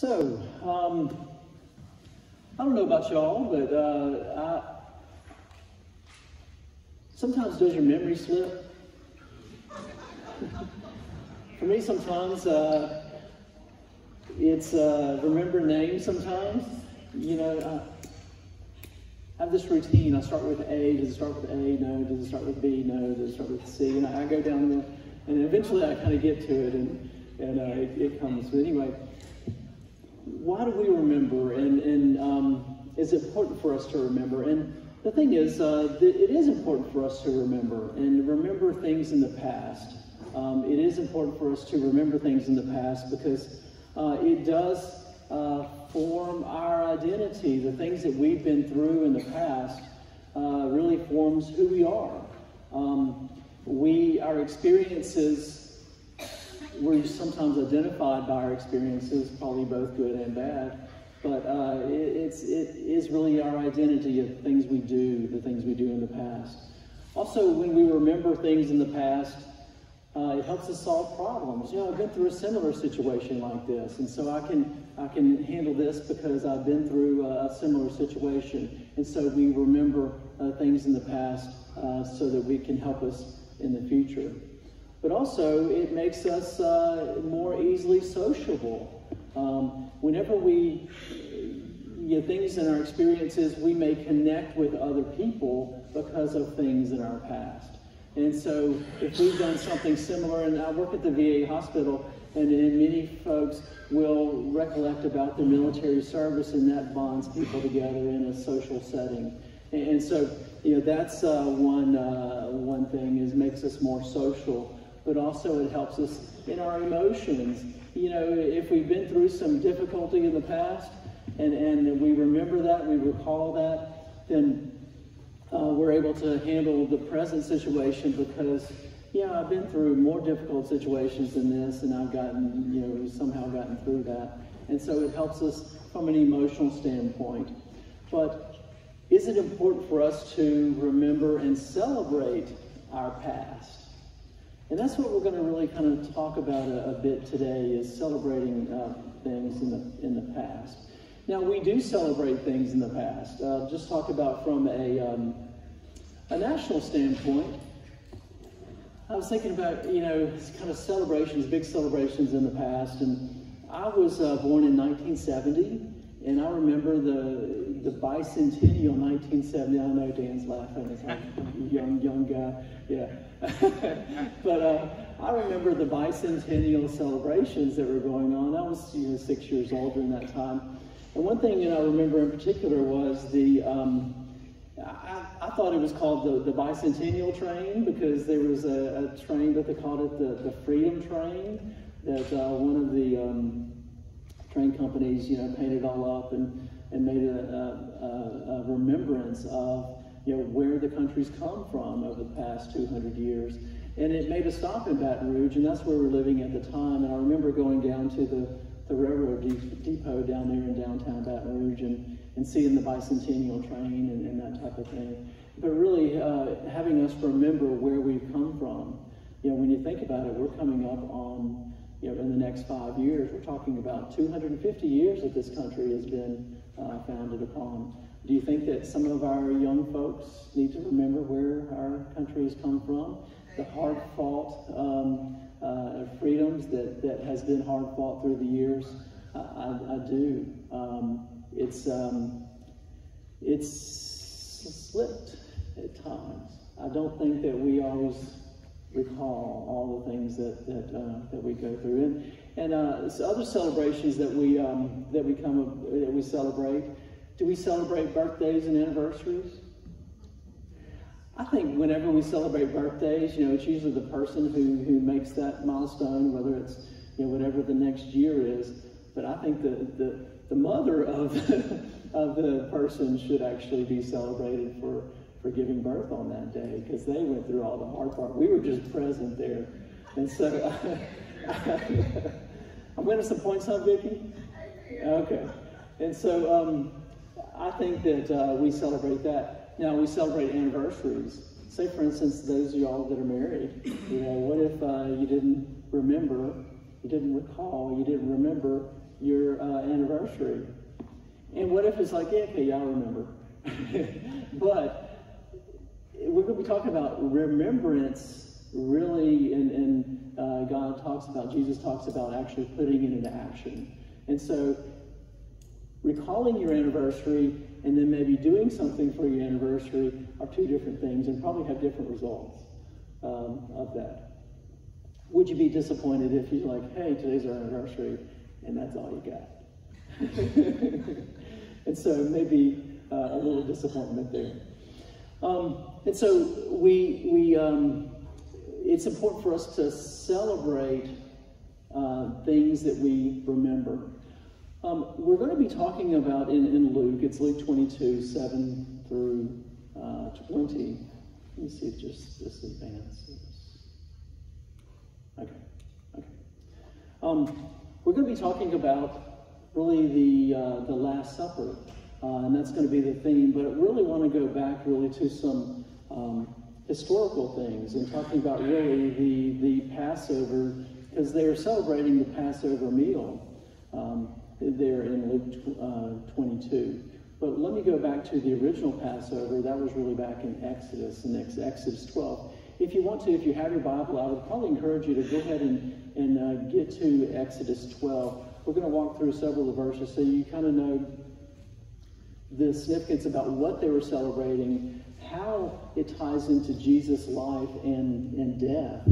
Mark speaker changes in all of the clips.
Speaker 1: So, um, I don't know about y'all, but uh, I, sometimes does your memory slip? For me, sometimes uh, it's uh, remember names. Sometimes, you know, I have this routine. I start with A. Does it start with A? No. Does it start with B? No. Does it start with C? And I, go down the, and eventually I kind of get to it, and and uh, it, it comes. But anyway why do we remember and, and um, is it important for us to remember? And the thing is, uh, it is important for us to remember and remember things in the past. Um, it is important for us to remember things in the past because uh, it does uh, form our identity. The things that we've been through in the past uh, really forms who we are. Um, we, our experiences we're sometimes identified by our experiences, probably both good and bad. But uh, it, it's, it is really our identity of things we do, the things we do in the past. Also, when we remember things in the past, uh, it helps us solve problems. You know, I've been through a similar situation like this, and so I can I can handle this because I've been through a, similar situation. And so we remember uh, things in the past uh, so that we can help us in the future but also it makes us uh, more easily sociable. Um, whenever we, you know, things in our experiences, we may connect with other people because of things in our past. And so if we've done something similar, and I work at the VA hospital, and, and many folks will recollect about their military service, and that bonds people together in a social setting. And, and so, you know, that's uh, one, uh, one thing is makes us more social but also it helps us in our emotions. You know, if we've been through some difficulty in the past and, and we remember that, we recall that, then uh, we're able to handle the present situation because, yeah, I've been through more difficult situations than this and I've gotten, you know, somehow gotten through that. And so it helps us from an emotional standpoint. But is it important for us to remember and celebrate our past? And that's what we're going to really kind of talk about a, a bit today is celebrating uh, things in the, in the past. Now, we do celebrate things in the past. Uh, just talk about from a, um, a national standpoint. I was thinking about, you know, kind of celebrations, big celebrations in the past. And I was uh, born in 1970, and I remember the, the bicentennial 1970. I know Dan's laughing. It's like young, young guy. Yeah. but uh, I remember the bicentennial celebrations that were going on. I was you know, six years old during that time. And one thing that I remember in particular was the, um, I, I, thought it was called the, the bicentennial train because there was a, a train that they called it the, the Freedom Train that uh, one of the um, train companies, you know, painted all up and, and made a, a, a remembrance of you know, where the country's come from over the past 200 years. And it made a stop in Baton Rouge, and that's where we were living at the time. And I remember going down to the, the railroad depot down there in downtown Baton Rouge and, and seeing the bicentennial train and, and that type of thing. But really uh, having us remember where we've come from. You know, when you think about it, we're coming up on, you know, in the next five years, we're talking about 250 years that this country has been uh, founded upon. Do you think that some of our young folks need to remember where our country has come from? The hard fought um, uh, freedoms that, that has been hard fought through the years? I, I do. Um, it's, um, it's slipped at times. I don't think that we always recall all the things that that, uh, that we go through. And, and uh, other celebrations that we um, that we come that we celebrate. Do we celebrate birthdays and anniversaries? I think whenever we celebrate birthdays, you know, it's usually the person who, who makes that milestone, whether it's, you know, whatever the next year is. But I think the, the, the mother of, of the person should actually be celebrated for, for giving birth on that day because they went through all the hard part. We were just present there. And so I'm going to some on Vicki? Okay. And so um, I think that uh, we celebrate that. Now, we celebrate anniversaries. Say, for instance, those of y'all that are married, you know, what if uh, you didn't remember, you didn't recall, you didn't remember your uh, anniversary. And what if it's like, yeah, okay, I remember. but we're going to be talking about remembrance, really, and, and uh, God talks about, Jesus talks about actually putting it into action. And so, recalling your anniversary and then maybe doing something for your anniversary are two different things and probably have different results um, of that. Would you be disappointed if you're like, hey, today's our anniversary, and that's all you got? and so maybe uh, a little disappointment there. Um, and so we, we um, it's important for us to celebrate uh, things that we remember. Um, we're going to be talking about in, in Luke, it's Luke 22, 7 through uh, 20. Let me see if just this advances. Okay, okay. Um, we're going to be talking about really the, uh, the Last Supper, uh, and that's going to be the theme, but I really want to go back really to some um, historical things and talking about really the, the Passover, because they are celebrating the Passover meal. Um, there in Luke uh, 22. But let me go back to the original Passover. That was really back in Exodus, in Exodus 12. If you want to, if you have your Bible, I would probably encourage you to go ahead and, and uh, get to Exodus 12. We're going to walk through several of the verses so you kind of know the significance about what they were celebrating, how it ties into Jesus' life and, and death,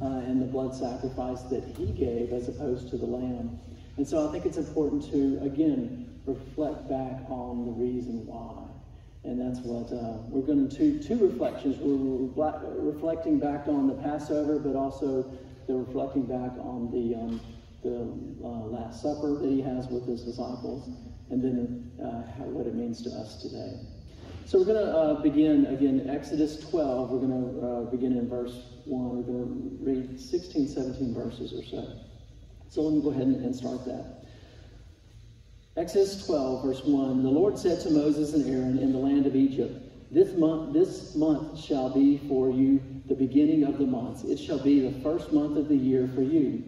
Speaker 1: uh, and the blood sacrifice that he gave as opposed to the lamb. And so I think it's important to, again, reflect back on the reason why. And that's what uh, we're going to do two reflections. We're reflecting back on the Passover, but also the reflecting back on the, um, the uh, Last Supper that he has with his disciples, and then uh, how, what it means to us today. So we're going to uh, begin again, Exodus 12. We're going to uh, begin in verse 1. We're going to read 16, 17 verses or so. So let me go ahead and start that. Exodus 12, verse 1 The Lord said to Moses and Aaron in the land of Egypt, This month, this month shall be for you the beginning of the months. It shall be the first month of the year for you.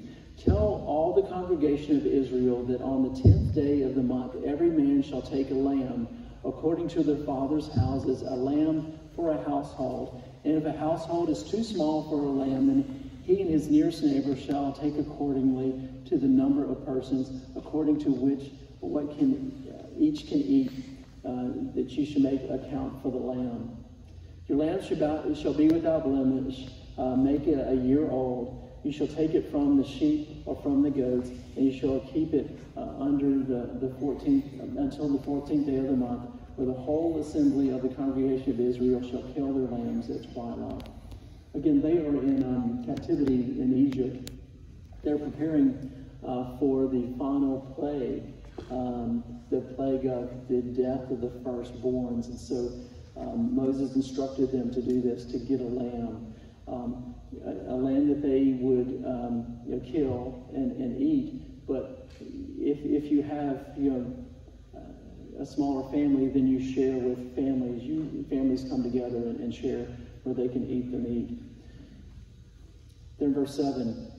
Speaker 1: Tell all the congregation of Israel that on the tenth day of the month every man shall take a lamb according to their father's houses, a lamb for a household. And if a household is too small for a lamb, then he and his nearest neighbor shall take accordingly to the number of persons, according to which what can uh, each can eat, uh, that you should make account for the lamb. Your lamb shall be without blemish, uh, make it a year old. You shall take it from the sheep or from the goats, and you shall keep it uh, under the, the 14th, until the 14th day of the month, where the whole assembly of the congregation of Israel shall kill their lambs at twilight. Again, they are in um, captivity in Egypt. They're preparing uh, for the final plague, um, the plague of the death of the firstborns. And so um, Moses instructed them to do this, to get a lamb, um, a, a, lamb that they would um, you know, kill and, and eat. But if, if you have, you know, a smaller family, then you share with families. You families come together and, and share where they can eat the meat. Then verse 7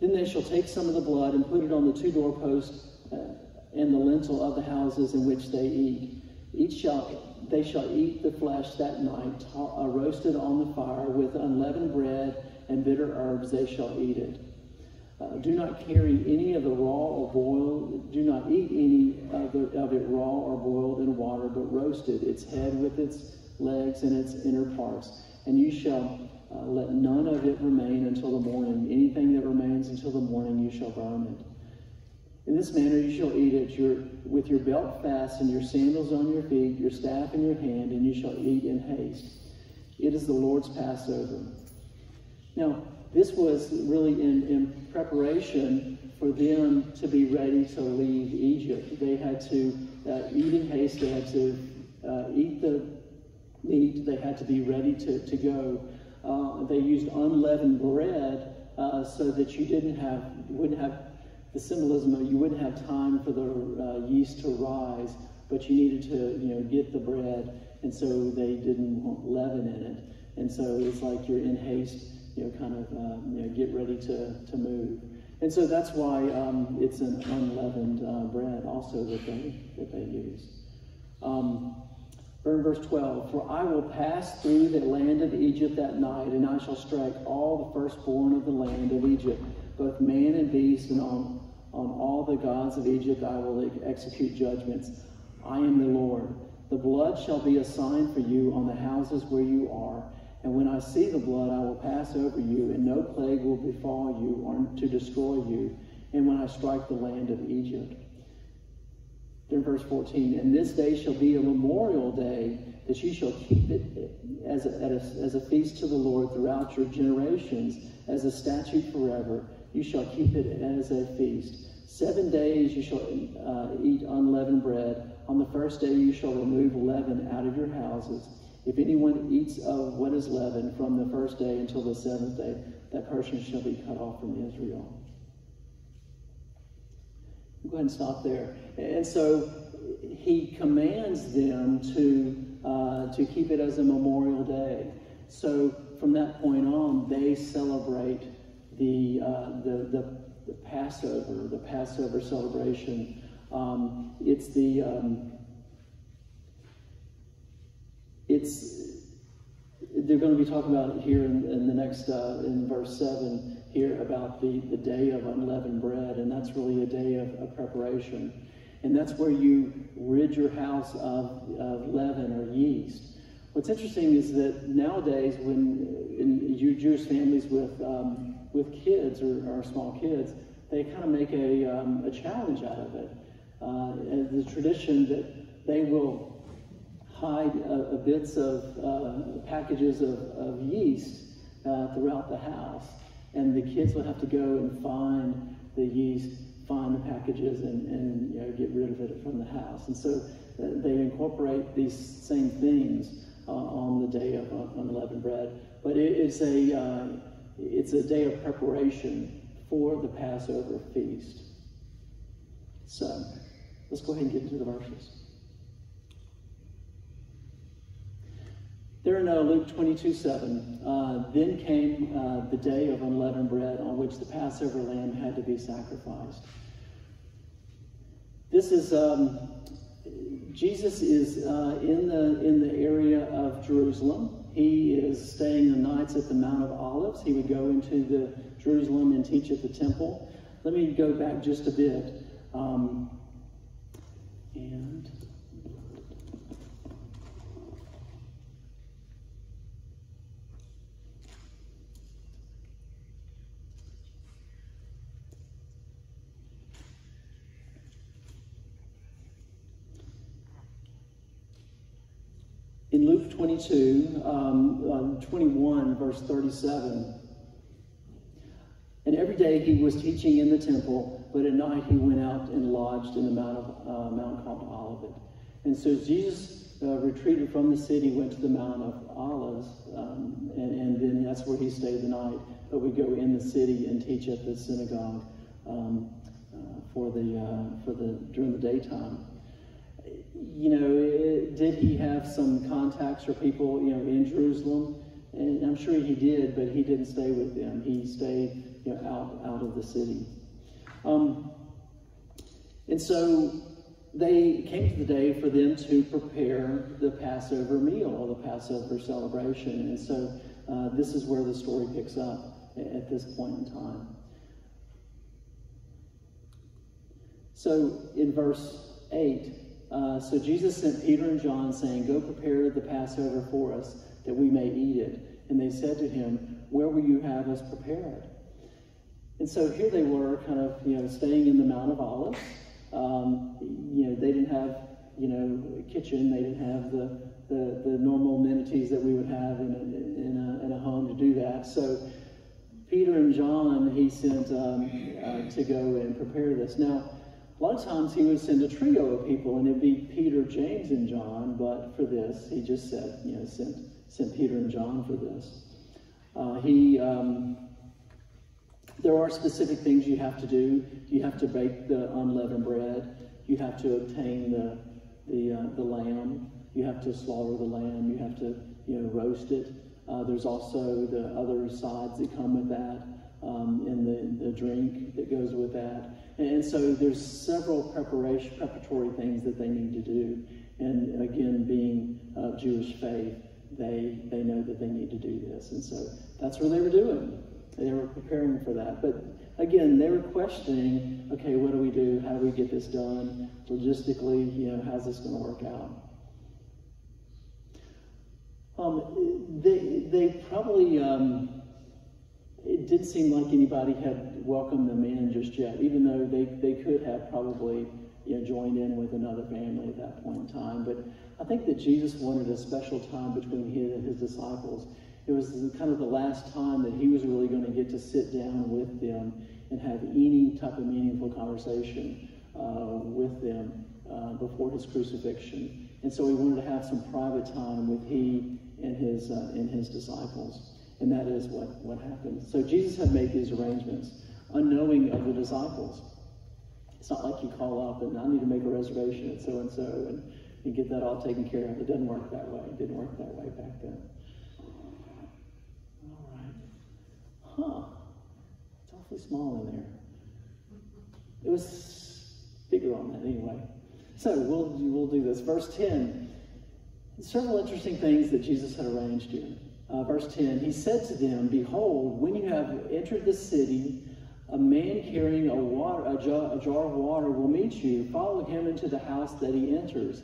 Speaker 1: Then they shall take some of the blood and put it on the two doorposts uh, and the lintel of the houses in which they eat. Each shall they shall eat the flesh that night, uh, roasted on the fire with unleavened bread and bitter herbs. They shall eat it. Uh, do not carry any of the raw or boiled. Do not eat any of, the, of it raw or boiled in water, but roasted, its head with its legs and its inner parts. And you shall uh, let none of it remain until the morning. Anything that remains until the morning, you shall burn it. In this manner you shall eat it your, with your belt fastened, your sandals on your feet, your staff in your hand, and you shall eat in haste. It is the Lord's Passover. Now, this was really in, in preparation for them to be ready to leave Egypt. They had to uh, eat in haste, they had to uh, eat the meat, they had to be ready to, to go. Uh, they used unleavened bread uh, so that you didn't have, wouldn't have the symbolism of you wouldn't have time for the uh, yeast to rise, but you needed to, you know, get the bread, and so they didn't want leaven in it. And so it's like you're in haste, you know, kind of, uh, you know, get ready to, to move. And so that's why um, it's an unleavened uh, bread also that they, that they use. Um, verse 12, For I will pass through the land of Egypt that night, and I shall strike all the firstborn of the land of Egypt, both man and beast, and on, on all the gods of Egypt I will execute judgments. I am the Lord. The blood shall be a sign for you on the houses where you are. And when I see the blood, I will pass over you, and no plague will befall you or to destroy you. And when I strike the land of Egypt. Then verse 14, and this day shall be a memorial day that you shall keep it as a, a, as a feast to the Lord throughout your generations, as a statute forever. You shall keep it as a feast. Seven days you shall uh, eat unleavened bread. On the first day you shall remove leaven out of your houses. If anyone eats of what is leavened from the first day until the seventh day, that person shall be cut off from Israel. Go ahead and stop there. And so he commands them to uh, to keep it as a memorial day. So from that point on, they celebrate the uh, the, the, the Passover, the Passover celebration. Um, it's the um, it's they're going to be talking about it here in, in the next uh, in verse seven here about the, the day of unleavened bread, and that's really a day of, of preparation. And that's where you rid your house of, of leaven or yeast. What's interesting is that nowadays, when in Jewish families with um, with kids or, or, small kids, they kind of make a, um, a challenge out of it. Uh, the tradition that they will hide uh, bits of uh, packages of, of yeast uh, throughout the house and the kids would have to go and find the yeast, find the packages, and, and you know, get rid of it from the house. And so uh, they incorporate these same things uh, on the day of unleavened bread. But it is a, uh, it's a day of preparation for the Passover feast. So let's go ahead and get into the verses. There in uh, Luke 22 7, uh, then came uh, the day of unleavened bread on which the Passover lamb had to be sacrificed. This is, um, Jesus is uh, in, the, in the area of Jerusalem. He is staying the nights at the Mount of Olives. He would go into the Jerusalem and teach at the temple. Let me go back just a bit. Um, and In Luke 22, um, 21, verse 37, and every day he was teaching in the temple, but at night he went out and lodged in the mount, of, uh, mount called Olivet. And so Jesus uh, retreated from the city, went to the Mount of Olives, um, and, and, then that's where he stayed the night. But we go in the city and teach at the synagogue um, uh, for the uh, for the during the daytime you know, did he have some contacts or people, you know, in Jerusalem? And I'm sure he did, but he didn't stay with them. He stayed, you know, out, out of the city. Um, and so they came to the day for them to prepare the Passover meal or the Passover celebration. And so uh, this is where the story picks up at this point in time. So in verse 8, uh, so Jesus sent Peter and John, saying, Go prepare the Passover for us, that we may eat it. And they said to him, Where will you have us prepare it? And so here they were, kind of, you know, staying in the Mount of Olives. Um, you know, they didn't have, you know, a kitchen. They didn't have the, the, the normal amenities that we would have in a, in a, in a home to do that. So Peter and John, he sent um, uh, to go and prepare this. Now, a lot of times he would send a trio of people, and it'd be Peter, James, and John. But for this, he just said, you know, sent sent Peter and John for this. Uh, he um, there are specific things you have to do. You have to bake the unleavened bread. You have to obtain the the uh, the lamb. You have to slaughter the lamb. You have to you know roast it. Uh, there's also the other sides that come with that, um, and the the drink that goes with that. And so there's several preparation, preparatory things that they need to do. And again, being Jewish faith, they, they know that they need to do this. And so that's what they were doing. They were preparing for that. But again, they were questioning, okay, what do we do? How do we get this done? Logistically, you know, how's this going to work out? Um, they, they probably, um, it didn't seem like anybody had welcomed them in just yet, even though they, they could have probably you know, joined in with another family at that point in time. But I think that Jesus wanted a special time between him and his disciples. It was kind of the last time that he was really going to get to sit down with them and have any type of meaningful conversation uh, with them uh, before his crucifixion. And so he wanted to have some private time with he and his, uh, and his disciples. And that is what, what happened. So Jesus had made these arrangements, unknowing of the disciples. It's not like you call up and I need to make a reservation at so and so and get that all taken care of. It doesn't work that way. It didn't work that way back then. All right. Huh. It's awfully small in there. It was bigger on that anyway. So we'll, we'll do this. Verse 10. Several interesting things that Jesus had arranged here. Uh, verse 10 He said to them, Behold, when you have entered the city, a man carrying a, water, a, jar, a jar of water will meet you. Follow him into the house that he enters.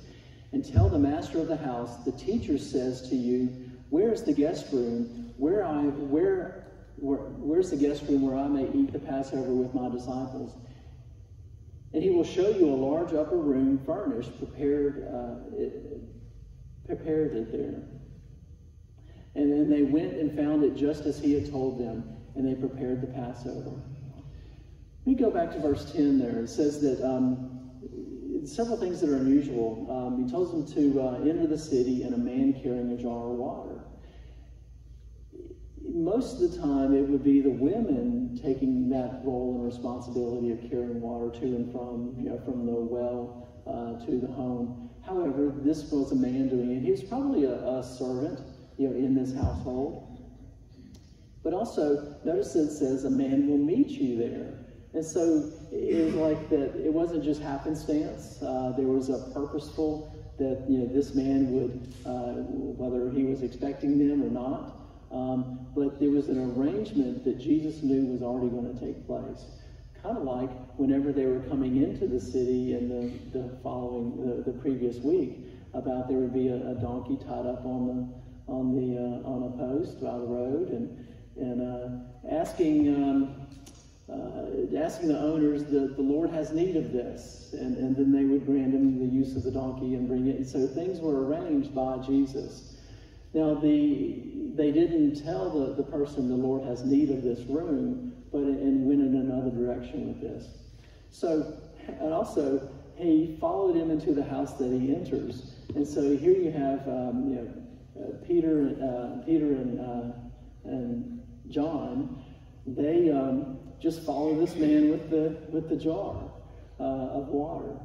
Speaker 1: And tell the master of the house, The teacher says to you, Where is the guest room? Where I, where, where, where's the guest room where I may eat the Passover with my disciples? And he will show you a large upper room furnished, prepared, uh, prepared it there. And then they went and found it just as he had told them, and they prepared the Passover. Let me go back to verse 10 there. It says that um, several things that are unusual. Um, he tells them to uh, enter the city and a man carrying a jar of water. Most of the time, it would be the women taking that role and responsibility of carrying water to and from, you know, from the well uh, to the home. However, this was a man doing it. He was probably a, a servant, you know, in this household. But also, notice it says a man will meet you there. And so it was like that, it wasn't just happenstance. Uh, there was a purposeful that, you know, this man would, uh, whether he was expecting them or not, um, but there was an arrangement that Jesus knew was already going to take place. Kind of like whenever they were coming into the city in the, the following, the, the previous week, about there would be a, a donkey tied up on the, on the, uh, on a post by the road and, and uh, asking, um, uh, asking the owners that the Lord has need of this, and, and then they would grant him the use of the donkey and bring it. And so things were arranged by Jesus. Now, the, they didn't tell the, the person the Lord has need of this room, but and went in another direction with this. So, and also, he followed him into the house that he enters. And so here you have, um, you know, uh, Peter, uh, Peter and, uh, and John. They um, just follow this man with the, with the jar uh, of water.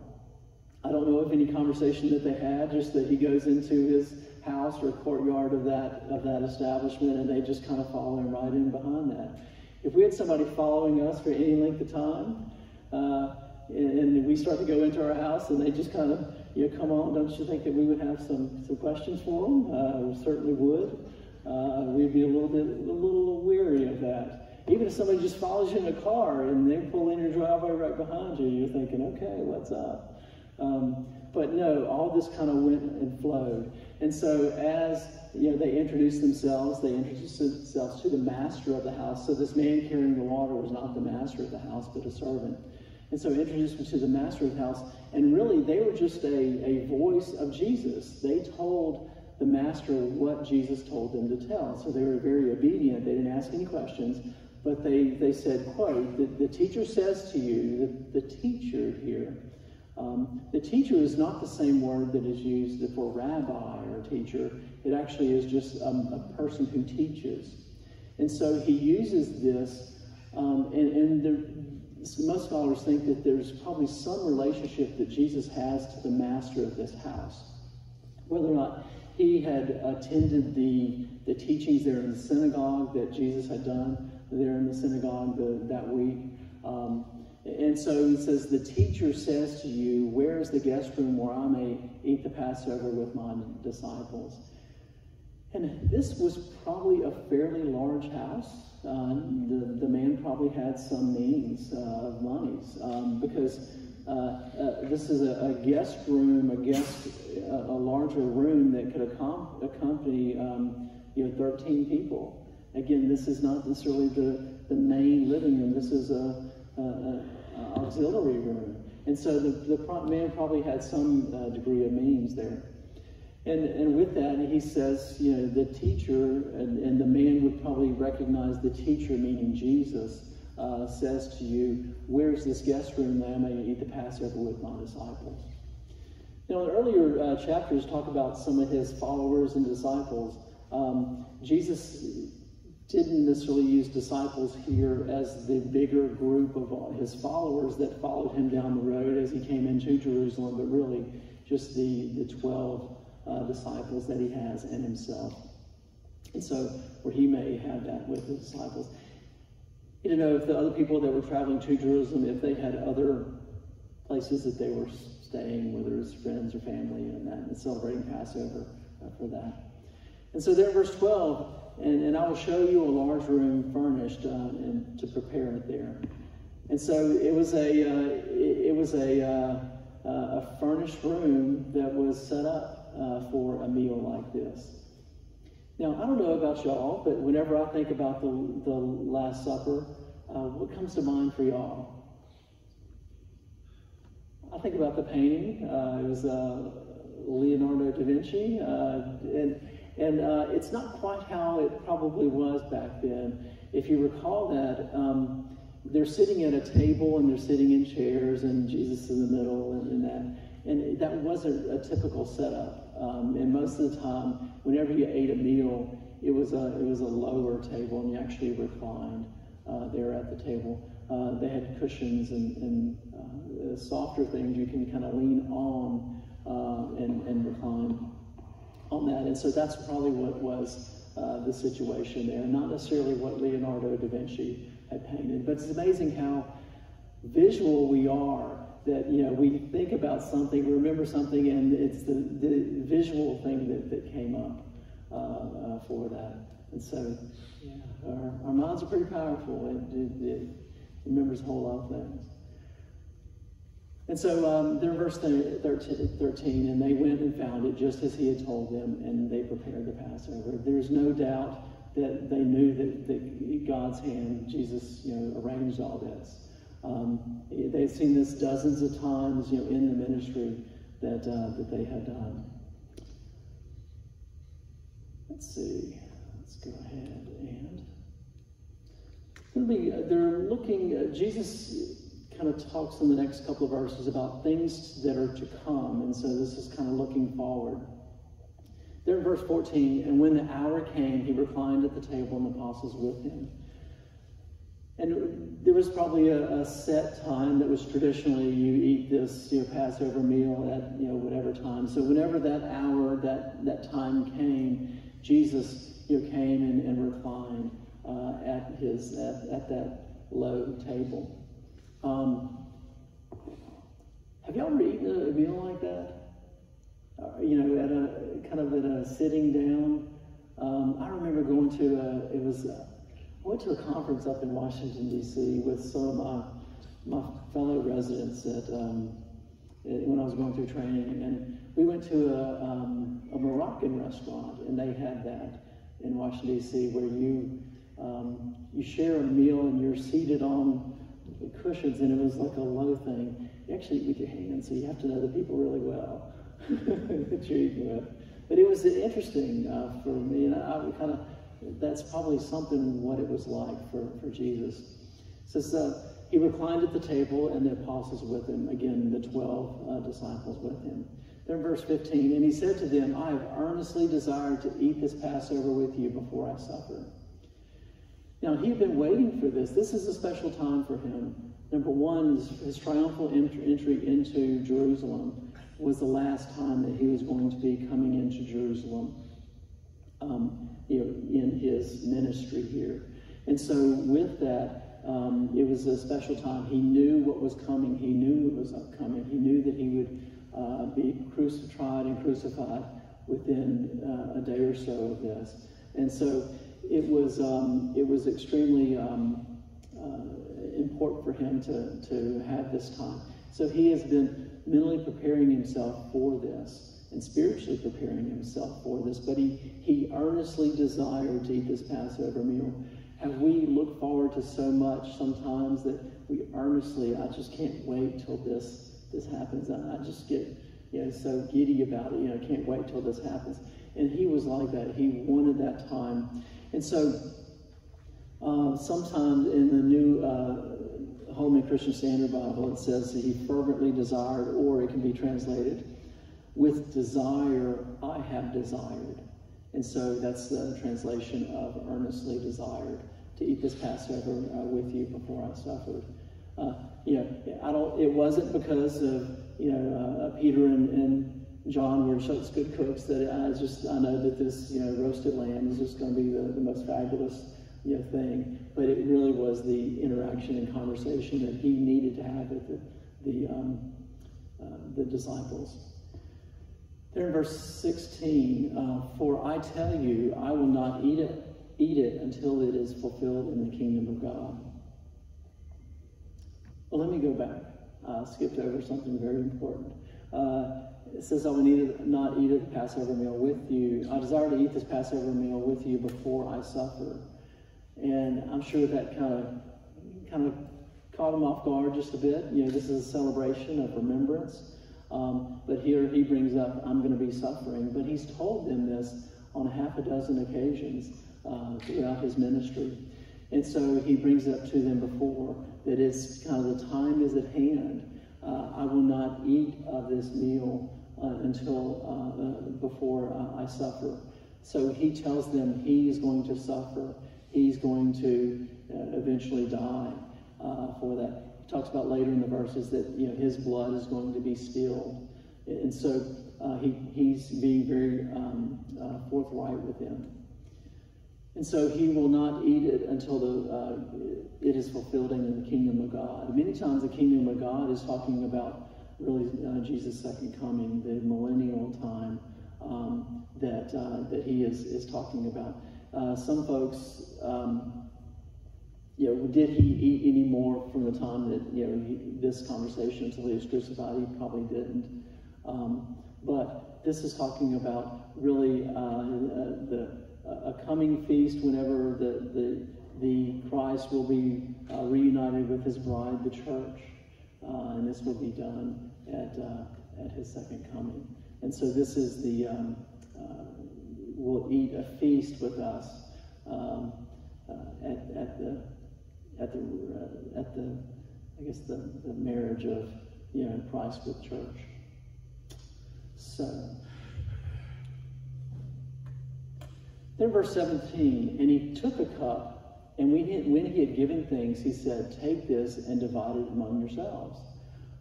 Speaker 1: I don't know of any conversation that they had, just that he goes into his house or courtyard of that, of that establishment and they just kind of follow him right in behind that. If we had somebody following us for any length of time, uh, and, and, we start to go into our house and they just kind of, you know, come on, don't you think that we would have some, some questions for them? Uh, we certainly would. Uh, we'd be a little bit, a little weary of that. Even if somebody just follows you in a car and they pull in your driveway right behind you, you're thinking, okay, what's up? Um, but no, all this kind of went and flowed. And so as you know, they introduced themselves, they introduced themselves to the master of the house. So this man carrying the water was not the master of the house, but a servant. And so introduced them to the master of the house. And really, they were just a, a voice of Jesus. They told the master what Jesus told them to tell. So they were very obedient. They didn't ask any questions. But they, they said, quote, the, the teacher says to you, the, the teacher here, um, the teacher is not the same word that is used for rabbi or teacher. It actually is just um, a person who teaches. And so he uses this, um, and, and there, most scholars think that there's probably some relationship that Jesus has to the master of this house. Whether or not he had attended the, the teachings there in the synagogue that Jesus had done, there in the synagogue the, that week. Um, and so he says, The teacher says to you, Where is the guest room where I may eat the Passover with my disciples? And this was probably a fairly large house. Uh, the, the man probably had some means uh, of monies um, because uh, uh, this is a, a, guest room, a guest, a, a larger room that could accom- accompany um, you know 13 people. Again, this is not necessarily the, the main living room. This is a, a auxiliary room, and so the, the man probably had some uh, degree of means there. And, and with that, he says, you know, the teacher, and, and the man would probably recognize the teacher, meaning Jesus, uh, says to you, Where's this guest room that I may eat the Passover with my disciples? You know, in earlier uh, chapters, talk about some of his followers and disciples. Um, Jesus didn't necessarily use disciples here as the bigger group of his followers that followed him down the road as he came into Jerusalem, but really just the, the 12 uh, disciples that he has and himself. And so, where he may have that with the disciples. You know if the other people that were traveling to Jerusalem, if they had other places that they were staying, whether it's friends or family, and that, and celebrating Passover uh, for that. And so there, verse 12, and, and I will show you a large room furnished uh, and to prepare it there. And so it was a, uh, it, it, was a, uh, uh a furnished room that was set up uh, for a meal like this. Now, I don't know about y'all, but whenever I think about the, the Last Supper, what comes to mind for y'all? I think about the painting. Uh, it was uh, Leonardo da Vinci, uh, and and uh, it's not quite how it probably was back then. If you recall that, um, they're sitting at a table and they're sitting in chairs, and Jesus in the middle, and, and that. And that wasn't a typical setup. Um, and most of the time, whenever you ate a meal, it was a, it was a lower table and you actually reclined uh, there at the table. Uh, they had cushions and, and uh, softer things you can kind of lean on uh, and, and recline on that. And so that's probably what was uh, the situation there, not necessarily what Leonardo da Vinci had painted. But it's amazing how visual we are that you know we think about something, we remember something, and it's the, the visual thing that, that came up uh, uh, for that. And so, yeah, our, our minds are pretty powerful. It, it, it, remembers a whole lot of things. And so um, they're verse 13, 13, and they went and found it just as he had told them, and they prepared the Passover. There's no doubt that they knew that, that God's hand, Jesus, you know, arranged all this. Um, they've seen this dozens of times, you know, in the ministry that uh, that they had done. Let's see. Let's go ahead and. Be, uh, they're looking. Uh, Jesus kind of talks in the next couple of verses about things that are to come, and so this is kind of looking forward. There in verse 14, and when the hour came, he reclined at the table and the apostles with him. And there was probably a, a, set time that was traditionally you eat this you know, Passover meal at you know whatever time. So whenever that hour, that that time came, Jesus you know, came and, and reclined uh, at his at, at that low table. Um, have y'all ever eaten a meal like that? Uh, you know, at a kind of at a sitting down. Um, I remember going to a, it was. A, I went to a conference up in Washington, D.C. with some of my, fellow residents at, um, when I was going through training. And we went to a, um, a Moroccan restaurant, and they had that in Washington, D.C., where you, um, you share a meal and you're seated on cushions, and it was like a low thing. You actually eat with your hands, so you have to know the people really well that you're eating with. But it was interesting uh, for me, and I, I kind of that's probably something what it was like for, for Jesus. It says, uh, he reclined at the table and the apostles with him, again, the 12 uh, disciples with him. Then verse 15, and he said to them, I have earnestly desired to eat this Passover with you before I suffer. Now, he had been waiting for this. This is a special time for him. Number one, his triumphal entry into Jerusalem was the last time that he was going to be coming into Jerusalem. Um, in his ministry here. And so, with that, um, it was a special time. He knew what was coming. He knew it was upcoming. He knew that he would uh, be crucified and crucified within uh, a day or so of this. And so, it was um, it was extremely um, uh, important for him to to have this time. So he has been mentally preparing himself for this and spiritually preparing himself for this, but he, he earnestly desired to eat this Passover meal. Have we looked forward to so much sometimes that we earnestly, I just can't wait till this this happens. And I just get, you know, so giddy about it, you know, can't wait till this happens. And he was like that. He wanted that time. And so uh, sometimes in the new uh, Holman Christian Standard Bible, it says that he fervently desired, or it can be translated, with desire I have desired. And so that's the translation of earnestly desired to eat this Passover uh, with you before I suffered. Uh, you know, I don't. It wasn't because of you know uh, Peter and, and John were such good cooks that I just I know that this you know roasted lamb is just going to be the, the most fabulous you know thing. But it really was the interaction and conversation that he needed to have with the the, um, uh, the disciples. There in verse 16, uh, for I tell you, I will not eat it, eat it until it is fulfilled in the kingdom of God. Well, let me go back. I skipped over something very important. Uh, it says, I will not eat the Passover meal with you. I desire to eat this Passover meal with you before I suffer. And I'm sure that kind of kind of caught him off guard just a bit. You know, this is a celebration of remembrance. Um, but here he brings up, I'm going to be suffering. But he's told them this on half a dozen occasions uh, throughout his ministry. And so he brings it up to them before that it's kind of the time is at hand. Uh, I will not eat of this meal until uh, uh, before uh, I suffer. So he tells them he is going to suffer. He's going to eventually die for that He talks about later in the verses that you know his blood is going to be spilled, and so uh, he he's being very um, uh, forthright with them. And so he will not eat it until the uh, it is fulfilled in the kingdom of God. Many times the kingdom of God is talking about really uh, Jesus' second coming, the millennial time um, that uh, that he is is talking about. Uh, some folks. Um, you know, did he eat any more from the time that, you know, he, this conversation until he was crucified? He probably didn't. Um, but this is talking about really uh, uh, the, a coming feast whenever the, the, the Christ will be uh, reunited with his bride, the church. Uh, and this will be done at, uh, at his second coming. And so this is the, um, uh, we'll eat a feast with us um, at, at the at the uh, at the I guess the, the marriage of you know Christ with church. So then verse 17, and he took a cup, and when he, had given thanks, he said, Take this and divide it among yourselves.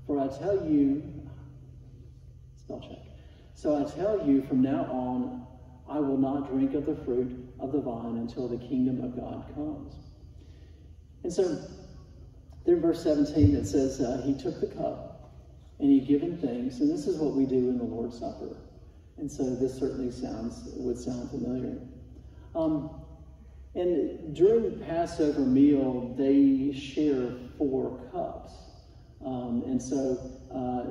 Speaker 1: For I tell you, spell check. So I tell you, from now on, I will not drink of the fruit of the vine until the kingdom of God comes. And so, there in verse 17, it says, uh, He took the cup and He given thanks. And this is what we do in the Lord's Supper. And so, this certainly sounds would sound familiar. Um, and during the Passover meal, they share four cups. Um, and so, uh,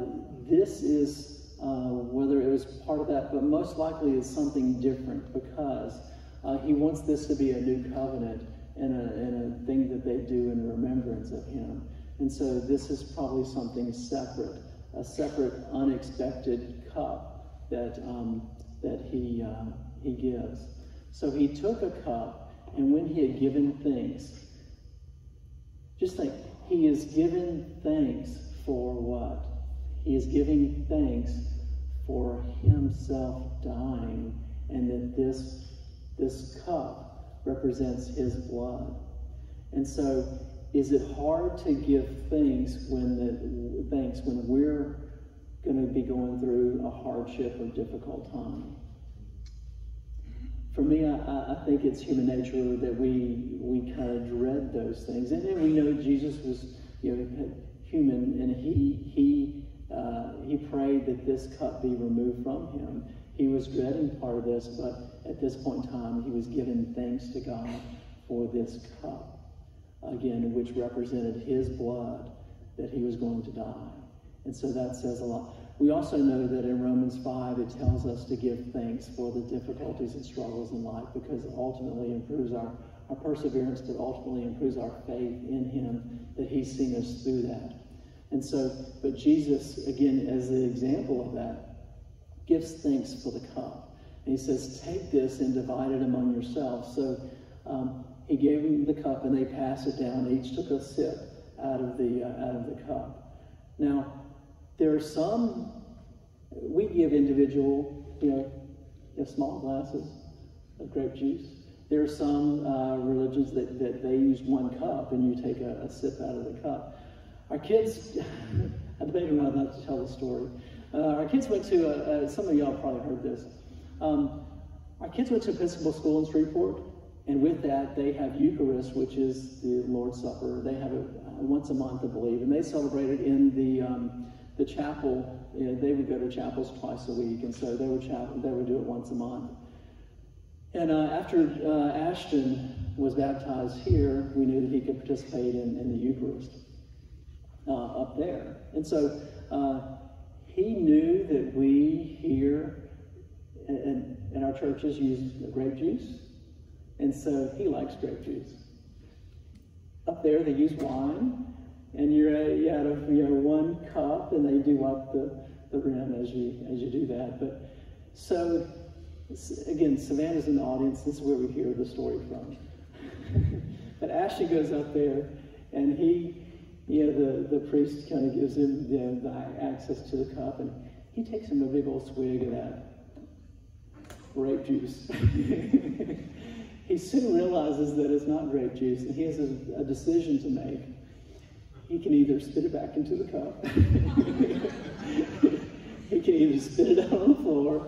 Speaker 1: this is uh, whether it was part of that, but most likely is something different because uh, he wants this to be a new covenant and a, and a thing that they do in remembrance of him. And so this is probably something separate, a separate, unexpected cup that, um, that he, uh, he gives. So he took a cup, and when he had given thanks, just think, he is given thanks for what? He is giving thanks for himself dying, and that this, this cup represents his blood. And so, is it hard to give thanks when the thanks when we're going to be going through a hardship or difficult time? For me, I, I think it's human nature that we we kind of dread those things, and we know Jesus was you know human, and he he uh, he prayed that this cup be removed from him. He was dreading part of this, but at this point in time, he was giving thanks to God for this cup, again, which represented his blood that he was going to die. And so that says a lot. We also know that in Romans 5, it tells us to give thanks for the difficulties and struggles in life because it ultimately improves our, our perseverance, but ultimately improves our faith in Him, that He's seen us through that. And so, but Jesus, again, as the example of that, gives thanks for the cup. And He says, Take this and divide it among yourselves. So um, He gave them the cup and they passed it down. Each took a sip out of the, uh, out of the cup. Now, there are some, we give individual, you know, you know small glasses of grape juice. There are some uh, religions that, that they use one cup and you take a, a sip out of the cup. Our kids, I debated whether not to tell the story. Uh, our kids went to, a, a, some of y'all probably heard this. Um, our kids went to Episcopal School in Shreveport, and with that, they have Eucharist, which is the Lord's Supper. They have it uh, once a month, I believe, and they celebrate it in the um, the chapel, you know, they would go to chapels twice a week, and so they would, chapel, they would do it once a month. And uh, after uh, Ashton was baptized here, we knew that he could participate in, in the Eucharist uh, up there. And so uh, he knew that we here in, in our churches use grape juice, and so he likes grape juice. Up there, they use wine, and you're uh, you out of you know one cup, and they do up the, the rim as you as you do that. But so again, Savannah's in the audience. This is where we hear the story from. but Ashley goes up there, and he, you know, the, the priest kind of gives him you the access to the cup, and he takes him a big old swig of that grape juice. he soon realizes that it's not grape juice, and he has a, a decision to make he can either spit it back into the cup, he can either spit it out on the floor,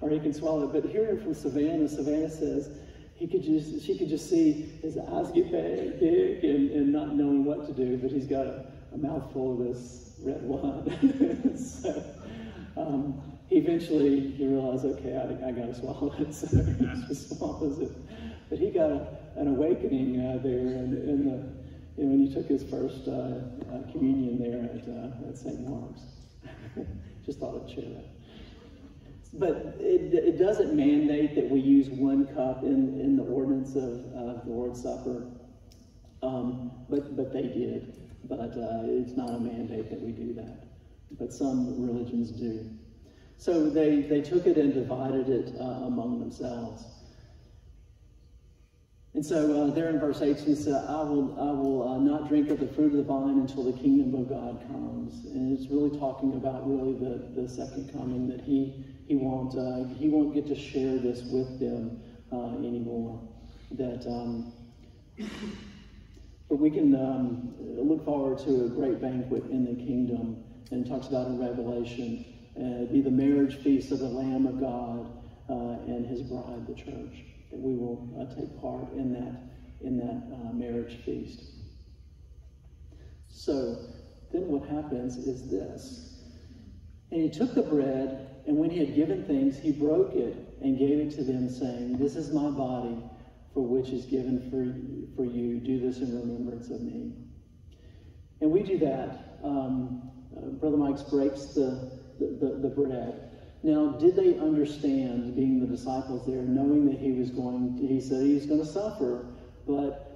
Speaker 1: or he can swallow it. But hearing from Savannah, Savannah says he could just, she could just see his eyes get big and, and not knowing what to do, but he's got a, a mouthful of this red wine. so um, eventually he realized, okay, I, I got to swallow it. So he just swallows it. But he got a, an awakening uh, there in, in the when he took his first uh, uh, communion there at, uh, at St. Mark's. Just thought I'd share that. But it, it doesn't mandate that we use one cup in, in the ordinance of, the Lord's Supper, um, but, but they did. But uh, it's not a mandate that we do that. But some religions do. So they, they took it and divided it uh, among themselves. And so uh, there in verse 8, he said, I will, I will uh, not drink of the fruit of the vine until the kingdom of God comes. And it's really talking about really the, the second coming, that he, he, won't, uh, he won't get to share this with them uh, anymore. That, um, but we can um, look forward to a great banquet in the kingdom. And it talks about in Revelation, uh, be the marriage feast of the Lamb of God uh, and his bride, the church that we will uh, take part in that, in that uh, marriage feast. So then what happens is this. And he took the bread, and when he had given things, he broke it and gave it to them, saying, This is my body, for which is given for, for you. Do this in remembrance of me. And we do that. Um, uh, Brother Mike's breaks the, the, the, the bread now, did they understand, being the disciples there, knowing that he was going, to, he said he's going to suffer, but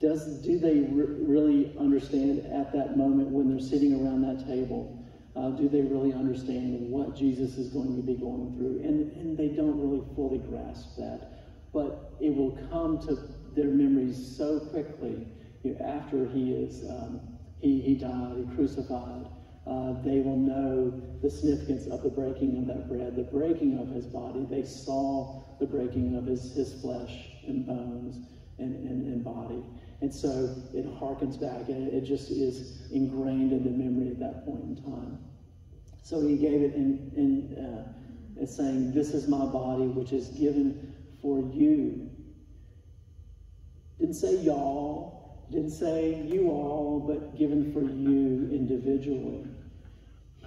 Speaker 1: does do they re- really understand at that moment when they're sitting around that table? Uh, do they really understand what Jesus is going to be going through? And, and they don't really fully grasp that. But it will come to their memories so quickly you know, after he is um, he, he died, he crucified, uh, they will know the significance of the breaking of that bread, the breaking of his body. They saw the breaking of his, his flesh and bones and, and, and body. And so it harkens back and it just is ingrained in the memory at that point in time. So he gave it in, in uh, saying, This is my body, which is given for you. Didn't say y'all, didn't say you all, but given for you individually.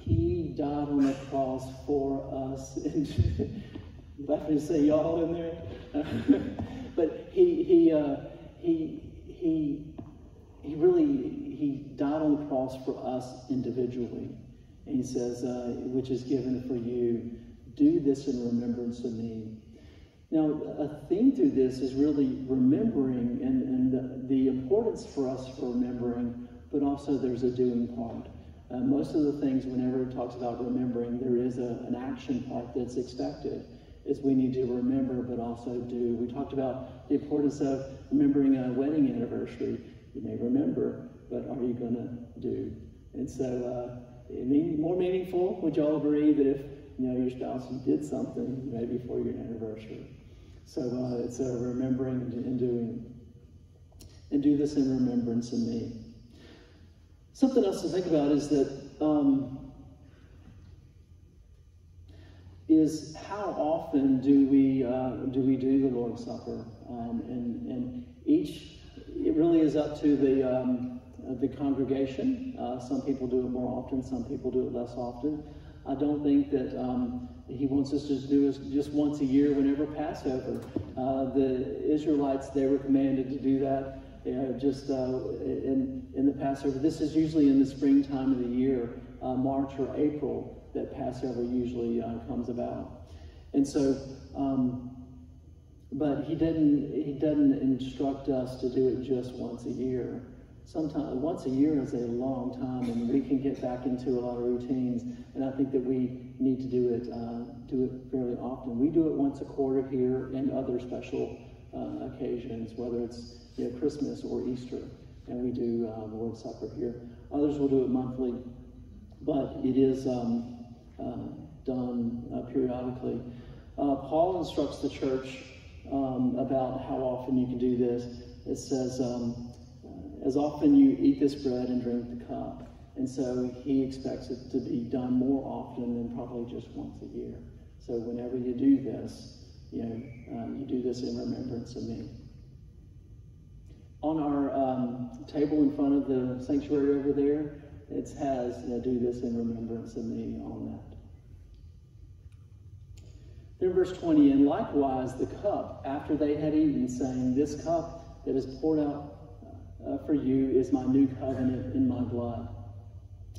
Speaker 1: He died on the cross for us. And laughing to say y'all in there. but he he uh, he he he really he died on the cross for us individually. And he says, uh, which is given for you. Do this in remembrance of me. Now, a theme through this is really remembering and, and the, the importance for us for remembering, but also there's a doing part. Uh, most of the things, whenever it talks about remembering, there is a, an action part that's expected. Is we need to remember, but also do. We talked about the importance of remembering a wedding anniversary. You may remember, but are you going to do? And so, uh, mean, more meaningful. Would you all agree that if you know your spouse did something maybe for your anniversary? So uh, it's a remembering and doing, and do this in remembrance of me. Something else to think about is that um, is how often do we uh, do we do the Lord's Supper, um, and and each it really is up to the um, the congregation. Uh, some people do it more often, some people do it less often. I don't think that um, he wants us to do it just once a year whenever Passover. Uh, the Israelites they were commanded to do that you know, just uh, in, in the Passover. This is usually in the springtime of the year, uh, March or April, that Passover usually uh, comes about. And so, um, but he didn't, he doesn't instruct us to do it just once a year. Sometimes once a year is a long time, and we can get back into a lot of routines. And I think that we need to do it, uh, do it fairly often. We do it once a quarter here, and other special uh, occasions, whether it's you know, Christmas or Easter, and we do uh, the Lord's Supper here. Others will do it monthly, but it is um, uh, done uh, periodically. Uh, Paul instructs the church um, about how often you can do this. It says, um, as often you eat this bread and drink the cup. And so he expects it to be done more often than probably just once a year. So whenever you do this, you know, um, you do this in remembrance of me on our um, table in front of the sanctuary over there, it has you know, do this in remembrance of me on that. Then verse 20, and likewise the cup after they had eaten, saying, This cup that is poured out uh, for you is my new covenant in my blood.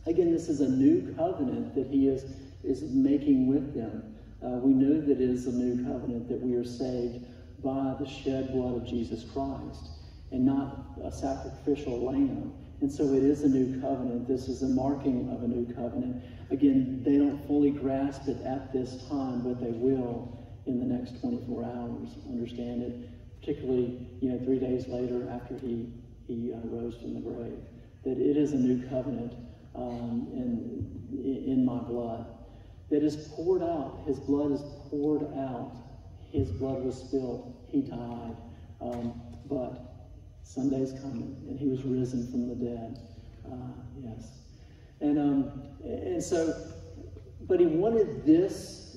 Speaker 1: Again, this is a new covenant that he is, is making with them. Uh, we know that it is a new covenant, that we are saved by the shed blood of Jesus Christ and not a sacrificial lamb. And so it is a new covenant. This is a marking of a new covenant. Again, they don't fully grasp it at this time, but they will in the next 24 hours understand it, particularly, you know, three days later after he, he uh, rose from the grave. That it is a new covenant um, in, in my blood that is poured out. His blood is poured out. His blood was spilled. He died. Um, but Sunday's coming, and he was risen from the dead. Uh, yes. And, um, and so, but he wanted this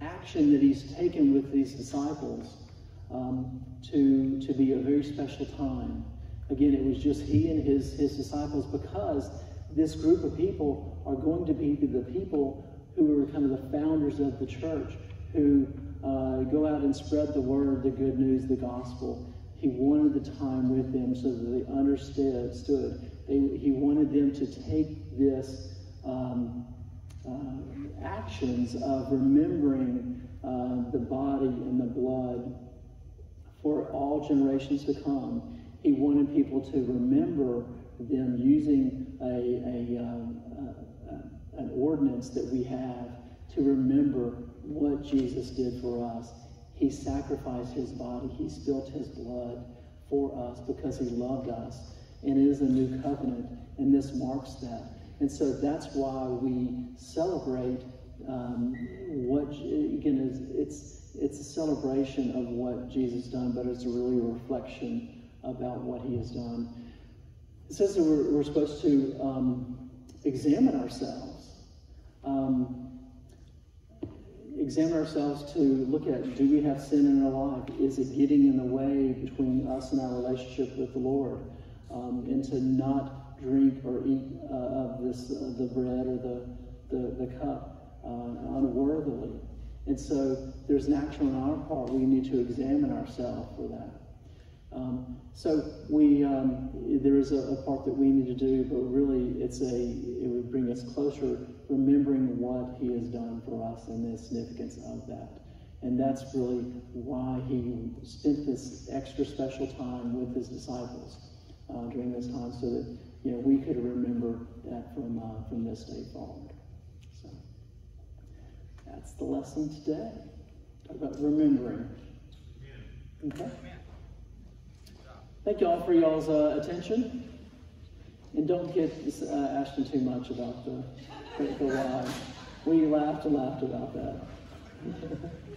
Speaker 1: action that he's taken with these disciples um, to, to be a very special time. Again, it was just he and his, his disciples because this group of people are going to be the people who are kind of the founders of the church, who uh, go out and spread the word, the good news, the gospel. He wanted the time with them so that they understood. They, he wanted them to take this um, uh, actions of remembering uh, the body and the blood for all generations to come. He wanted people to remember them using a, a, um, a, an ordinance that we have to remember what Jesus did for us he sacrificed his body. He spilled his blood for us because he loved us. And it is a new covenant, and this marks that. And so that's why we celebrate um, what, again, is it's, it's a celebration of what Jesus done, but it's really a reflection about what he has done. It says that we're, we're supposed to um, examine ourselves. Um, examine ourselves to look at do we have sin in our life? Is it getting in the way between us and our relationship with the Lord? Um, and to not drink or eat uh, of this uh, the bread or the the, the cup uh, unworthily. And so there's an action on our part. We need to examine ourselves for that. Um, so we um, there is a, a, part that we need to do, but really it's a it would bring us closer, remembering what He has done for us and the significance of that. And that's really why He spent this extra special time with His disciples uh, during this time, so that you know we could remember that from uh, from this day forward. So that's the lesson today. Talk about remembering. Okay. Thank you all for y'all's uh, attention. And don't get uh, Ashton too much about the, the, the. We laughed and laughed about that.